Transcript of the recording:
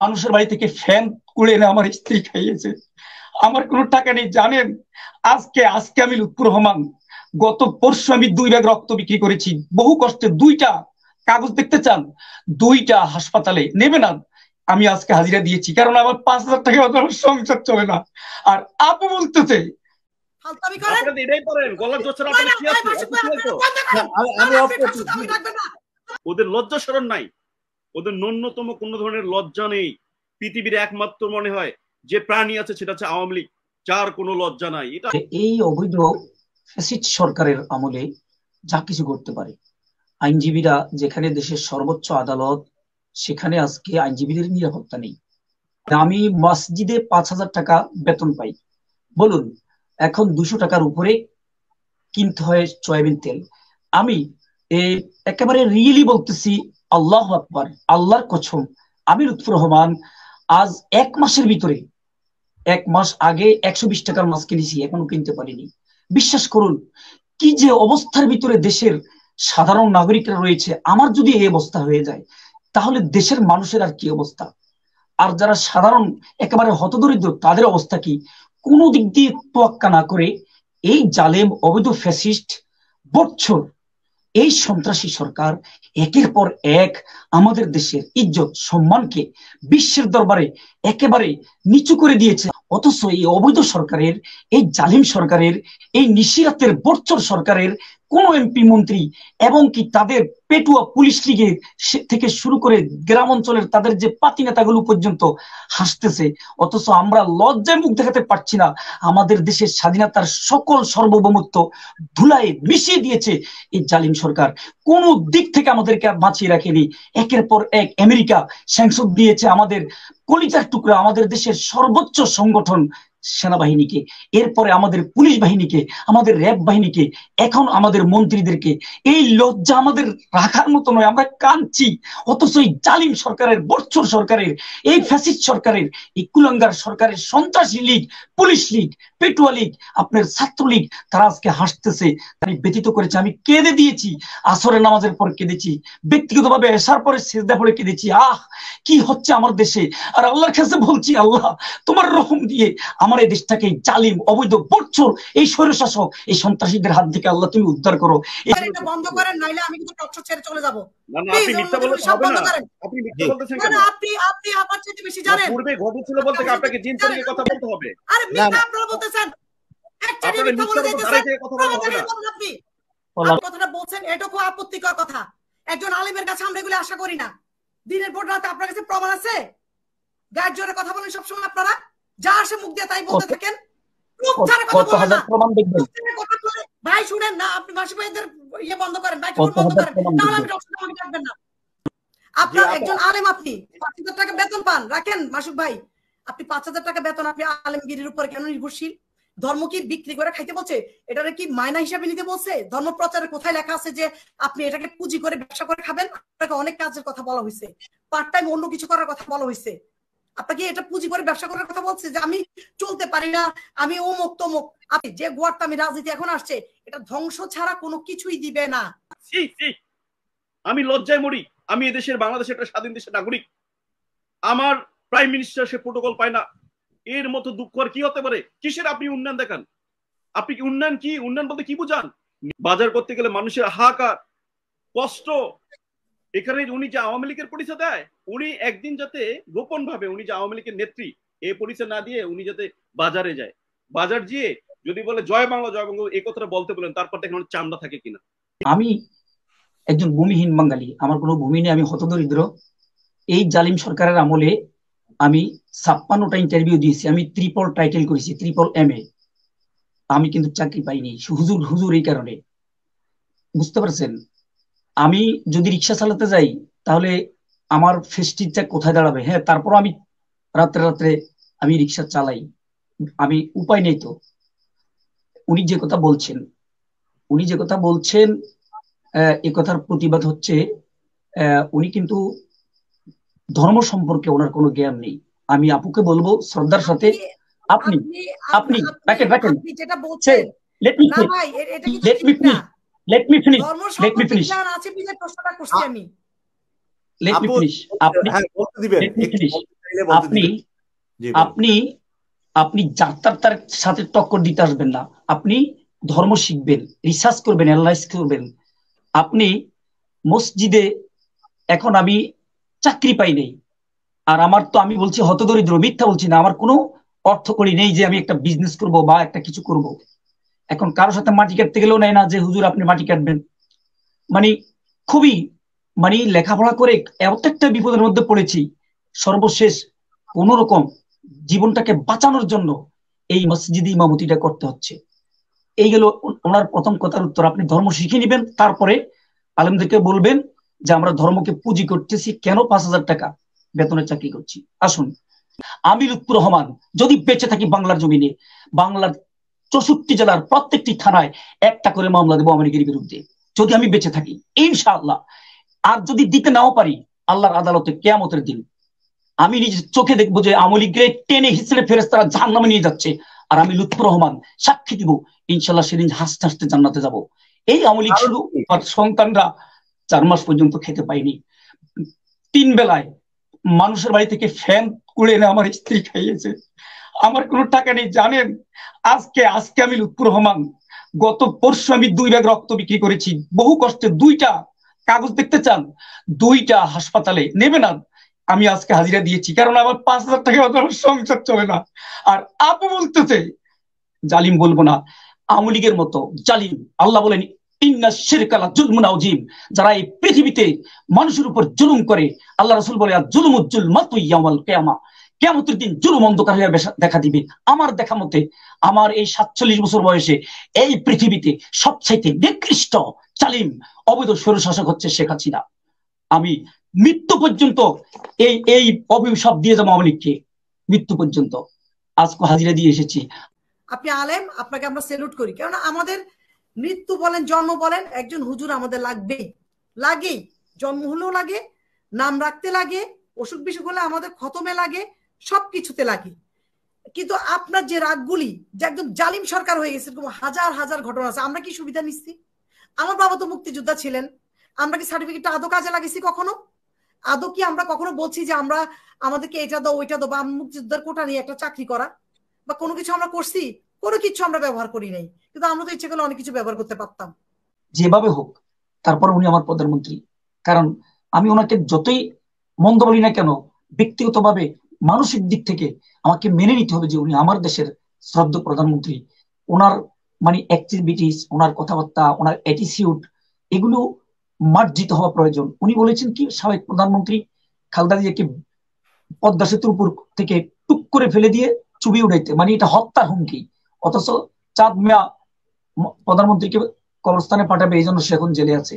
মানুষের বাড়ি থেকে ফ্যান কুড়ে এনে আমার স্ত্রী খাইয়েছে আমার কোনো টাকা নেই জানেন আজকে আজকে আমি লুৎফুর রহমান গত পরশু আমি দুই ব্যাগ রক্ত বিক্রি করেছি বহু কষ্টে দুইটা কাগজ দেখতে চান দুইটা হাসপাতালে নেবে না আমি আজকে হাজিরা দিয়েছি কারণ আমার পাঁচ হাজার টাকা আমার সংসার চলে না আর আপু বলতেছে। ওদের লজ্জা সরণ নাই ওদের ন্যূনতম কোন ধরনের লজ্জা নেই। পৃথিবীর একমাত্র মনে হয় যে প্রাণী আছে সেটা হচ্ছে আওয়ামী লীগ। যার কোনো লজ্জা নাই। এটা এই অবৈধ ফ্যাসিস্ট সরকারের আমলে যা কিছু করতে পারে। আইনজীবীরা যেখানে দেশের সর্বোচ্চ আদালত, সেখানে আজকে আইনজীবীদের নিরাপত্তা নেই। আমি মসজিদে পাঁচ হাজার টাকা বেতন পাই। বলুন, এখন দুশো টাকার উপরে কিনতে হয় সয়াবিন তেল। আমি একেবারে রিয়েলি বলতেছি আল্লাহ আকবর, আল্লাহর কছম আমি লুৎফুর রহমান, আজ এক মাসের ভিতরে, এক মাস আগে একশো বিশ টাকার মাছ কিনেছি, এখনও কিনতে পারিনি। বিশ্বাস করুন, কি যে অবস্থার ভিতরে দেশের সাধারণ নাগরিকরা রয়েছে, আমার যদি এই অবস্থা হয়ে যায়, তাহলে দেশের মানুষের আর কি অবস্থা? আর যারা সাধারণ, একেবারে হতদরিদ্র, তাদের অবস্থা কি? কোনো দিক দিয়ে তোয়াক্কা না করে এই জালেম, অবৈধ ফ্যাসিস্ট বছর এই সন্ত্রাসী সরকার একের পর এক আমাদের দেশের ইজ্জত, সম্মানকে বিশ্বের দরবারে একেবারে নিচু করে দিয়েছে। অথচ এই অবৈধ সরকারের, এই জালিম সরকারের, এই নিশিরাতের বর্চর সরকারের কোন এমপি মন্ত্রী এবং কি তাদের পেটুয়া পুলিশ লীগের সে- থেকে শুরু করে গ্রাম অঞ্চলের তাদের যে পাতি নেতাগুলো পর্যন্ত হাসতেছে, অথচ আমরা লজ্জায় মুখ দেখাতে পারছি না। আমাদের দেশের স্বাধীনতার সকল সার্বভৌমত্ব ধুলায় মিশিয়ে দিয়েছে এই জালিম সরকার। কোন দিক থেকে আমাদেরকে আর বাঁচিয়ে রাখেনি। একের পর এক আমেরিকা স্যাংশন দিয়েছে আমাদের কলিজার টুকরা, আমাদের দেশের সর্বোচ্চ সংগঠন সেনাবাহিনীকে, এরপরে আমাদের পুলিশ বাহিনীকে, আমাদের র্যাব বাহিনীকে, এখন আমাদের মন্ত্রীদেরকে। এই লজ্জা আমাদের রাখার মতো নয়, আমরা কাঁদছি। অথচ এই জালিম সরকারের বর্ষর সরকারের, এই ফ্যাসিস্ট সরকারের, এই কুলাঙ্গার সরকারের সন্ত্রাসী লীগ, পুলিশ লীগ, পেটুয়া লীগ, আপনার ছাত্রলীগ তারা আজকে হাসতেছে তাই ব্যতীত করেছে। আমি কেঁদে দিয়েছি, আসরের নামাজের পর কেঁদেছি, ব্যক্তিগতভাবে এসার পরে সেজদা পরে কেঁদেছি। আহ, কি হচ্ছে আমার দেশে? আর আল্লাহর কাছে বলছি, আল্লাহ, তোমার রকম দিয়ে আমার এই দেশটাকে জালিম অবৈধ বর্ষর এই স্বৈরশাসক এই সন্ত্রাসীদের হাত থেকে আল্লাহ তুমি উদ্ধার করো। এটা বন্ধ করেন নাইলে আমি কিন্তু টকশো ছেড়ে চলে যাব। না না আপনি মিথ্যা বলতে সব হবে বন্ধ না। করেন। আপনি মিথ্যা বলতেছেন কেন আপনি আপনি আমার চেয়ে বেশি জানেন। পূর্বে ঘটেছিল বলতে আপনাকে জিন থেকে কথা বলতে হবে? আরে মিথ্যা আপনারা বলতেছেন। একটা মিথ্যা বলে মিথ্যার উপর যাইতেছেন। দাঁড়িয়ে থেকে কথা বলা হবে না। আমাদের বলেন আপনি কথাটা বলছেন এটা খুব আপত্তিকর কথা। একজন আলিমের কাছে আমরা এগুলো আশা করি না। দিনের পর রাতে আপনার কাছে প্রমাণ আছে? গায়ের জোরে কথা বলেন সবসময় আপনারা। যা আসে মুখ দিয়ে তাই বলতে থাকেন। কথা না। ভাই শুনেন না আপনি মাসি ভাইদের ইয়ে বন্ধ করেন। ভাই বন্ধ করেন। তাহলে আমাকে ডাকবেন না। আপনার একজন আলেম আপনি। পাঁচ হাজার টাকা বেতন পান। রাখেন মাসুক ভাই। আপনি পাঁচ হাজার টাকা বেতন আপনি আলেমগিরির উপর কেন নির্ভরশীল? ধর্ম কি বিক্রি করে খাইতে বলছে? এটারে কি মায়না হিসাবে নিতে বলছে? ধর্ম প্রচারে কোথায় লেখা আছে যে আপনি এটাকে পুঁজি করে ব্যবসা করে খাবেন? আপনাকে অনেক কাজের কথা বলা হয়েছে পার্ট টাইম অন্য কিছু করার কথা বলা হয়েছে আপনাকে এটা পুঁজি করে ব্যবসা করার কথা বলছে যে আমি চলতে পারি না, আমি অমুক তমুক। আপনি যে গোয়ারটা আমি রাজনীতি এখন আসছে, এটা ধ্বংস ছাড়া কোনো কিছুই দিবে না। আমি লজ্জায় মরি। আমি এদেশের বাংলাদেশের একটা স্বাধীন দেশের নাগরিক। আমার প্রাইম মিনিস্টার সে প্রোটোকল পায় না। এর মতো দুঃখ আর কি হতে পারে? কিসের আপনি উন্নয়ন দেখান? আপনি কি উন্নয়ন কি? উন্নয়ন বলতে কি বুঝান? বাজার করতে গেলে মানুষের হাহাকার, কষ্ট এখানে উনি যে আওয়ামী লীগের পরিচয় দেয়, উনি একদিন যাতে গোপন ভাবে উনি যে আওয়ামী লীগের নেত্রী এই পরিচয় না দিয়ে উনি যাতে বাজারে যায়। বাজার গিয়ে যদি বলে, জয় বাংলা জয় বাংলা এই কথাটা বলতে বলেন, তারপর দেখেন চামড়া থাকে কিনা। আমি একজন ভূমিহীন বাঙালি, আমার কোনো ভূমি নেই, আমি হতদরিদ্র। এই জালিম সরকারের আমলে আমি ছাপ্পান্নটা ইন্টারভিউ দিয়েছি, আমি ত্রিপল টাইটেল করেছি ত্রিপল এম এ আমি কিন্তু চাকরি পাইনি হুজুর হুজুর এই কারণে। বুঝতে পারছেন? আমি যদি রিক্সা চালাতে যাই তাহলে আমার ফেস্টিজটা কোথায় দাঁড়াবে? হ্যাঁ তারপর আমি রাত্রে রাত্রে আমি রিক্সা চালাই। আমি উপায় নেই তো। উনি যে কথা বলছেন উনি যে কথা বলছেন এ কথার প্রতিবাদ হচ্ছে আহ, উনি কিন্তু ধর্ম সম্পর্কে ওনার কোনো জ্ঞান নেই। আমি আপুকে বলব শ্রদ্ধার সাথে আপনি আপনি, রাখেন, যেটা বলছেন let me let me finish আছে বিধায় প্রশ্নটা করছি আমি। লেট মি ফিনিশ আপনি হ্যাঁ বলতে দিবেন। আপনি আপনি আপনি যাত্রার সাথে টক্কর দিতে আসবেন না। আপনি ধর্ম শিখবেন রিসার্চ করবেন অ্যানালাইজ করবেন। আপনি মসজিদে এখন আমি চাকরি পাই নেই। আর আমার তো আমি বলছি হতদরিদ্র মিথ্যা বলছি না। আমার কোনো অর্থ করি নেই যে আমি একটা বিজনেস করব বা একটা কিছু করব। এখন কারোর সাথে মাটি কাটতে গেলেও নেয় না যে, হুজুর, আপনি মাটি কাটবেন। মানে খুবই মানে লেখাপড়া করে একটা বিপদের মধ্যে পড়েছি। সর্বশেষ কোন রকম জীবনটাকে বাঁচানোর জন্য এই মসজিদ ইমামতিটা করতে হচ্ছে। এই গেল ওনার প্রথম কথার উত্তর। আপনি ধর্ম শিখে নেবেন, তারপরে আলেমদেরকে বলবেন যে, আমরা ধর্মকে পুঁজি করতেছি, কেন পাঁচ হাজার টাকা বেতনের চাকরি করছি? আসুন। আমি রহমান, যদি বেঁচে থাকি বাংলার জমিনে, বাংলার চৌষট্টি জেলার প্রত্যেকটি থানায় একটা করে মামলা দেবো আমেরিকার বিরুদ্ধে। যদি আমি বেঁচে থাকি ইনশাআল্লাহ। আর যদি দিতে নাও পারি আল্লাহর আদালতে কেয়ামতের দিন আমি নিজের চোখে দেখব যে আমলি গ্রে টেনে হিসেবে ফেরেস তারা জাহান নামে নিয়ে যাচ্ছে আর আমি লুৎফুর রহমান সাক্ষী দিব ইনশাল্লাহ সেদিন হাসতে হাসতে জান্নাতে যাব। এই আমলি শুধু সন্তানরা চার মাস পর্যন্ত খেতে পাইনি তিন বেলায় মানুষের বাড়ি থেকে ফ্যান কুড়ে এনে আমার স্ত্রী খাইয়েছে। আমার কোনো টাকা নেই, জানেন? আজকে আজকে আমি লুৎফুর রহমান, গত পরশু আমি দুই ব্যাগ রক্ত বিক্রি করেছি। বহু কষ্টে দুইটা কাগজ দেখতে চান? দুইটা হাসপাতালে। নেবে না, আমি আজকে হাজিরা দিয়েছি। কারণ আমার পাঁচ হাজার টাকা সংসার চলে না। আর আপু বলতেছে, জালিম বলব না, আওয়ামী লীগের মতো জালিম। আল্লাহ বলেন যারা এই পৃথিবীতে মানুষের উপর জুলুম করে, আল্লাহ রসুল বলে জুলুম উজ্জুল মাতুই কেয়ামা। কেমতের দিন জুলুম অন্ধকার হয়ে দেখা দিবে। আমার দেখা মতে আমার এই সাতচল্লিশ বছর বয়সে এই পৃথিবীতে সবচাইতে নিকৃষ্ট, চালিম, অবৈধ স্বৈরশাসক হচ্ছে শেখ হাসিনা। আমি মৃত্যু পর্যন্ত এই এই অভিশাপ দিয়ে যাব আওয়ামী লীগকে। মৃত্যু পর্যন্ত। আজকে হাজিরা দিয়ে এসেছি। আপনি আলেম, আপনাকে আমরা সেলুট করি। কেননা আমাদের মৃত্যু বলেন, জন্ম বলেন, একজন হুজুর আমাদের লাগবেই। লাগেই। জন্ম হলেও লাগে, নাম রাখতে লাগে অসুখ বিসুখ হলে আমাদের খতমে লাগে। সবকিছুতে লাগে। কিন্তু আপনার যে রাগগুলি, যে একদম জালিম সরকার হয়ে গেছে, এরকম হাজার হাজার ঘটনা আছে, আমরা কি সুবিধা নিচ্ছি? আমার বাবা তো মুক্তিযোদ্ধা ছিলেন। আমরা কি সার্টিফিকেটটা আদৌ কাজে লাগিয়েছি কখনো? আদৌ কি আমরা কখনো বলছি যে আমরা আমাদেরকে এটা দাও, ওইটা দাও, বা মুক্তিযোদ্ধার কোটা নিয়ে একটা চাকরি করা, বা কোনো কিছু আমরা করছি? কোনো কিছু আমরা ব্যবহার করি নাই। কিন্তু আমরা তো ইচ্ছে করলে অনেক কিছু ব্যবহার করতে পারতাম। যেভাবে হোক, তারপর উনি আমার প্রধানমন্ত্রী। কারণ আমি ওনাকে যতই মন্দ বলি না কেন, ব্যক্তিগতভাবে মানসিক দিক থেকে আমাকে মেনে নিতে হবে যে উনি আমার দেশের শ্রদ্ধ প্রধানমন্ত্রী। ওনার মানে অ্যাক্টিভিটিস ওনার কথাবার্তা, ওনার অ্যাটিসিউড এগুলো মার্জিত হওয়া প্রয়োজন। উনি বলেছেন কি, সাবেক প্রধানমন্ত্রী খালদা জিয়াকে পদ্মা সেতুর উপর থেকে টুক করে ফেলে দিয়ে চুবি উড়াইতে মানে এটা হত্যার হুমকি। অথচ চাঁদ মিয়া প্রধানমন্ত্রীকে কবরস্থানে পাঠাবে, এই জন্য সে এখন জেলে আছে।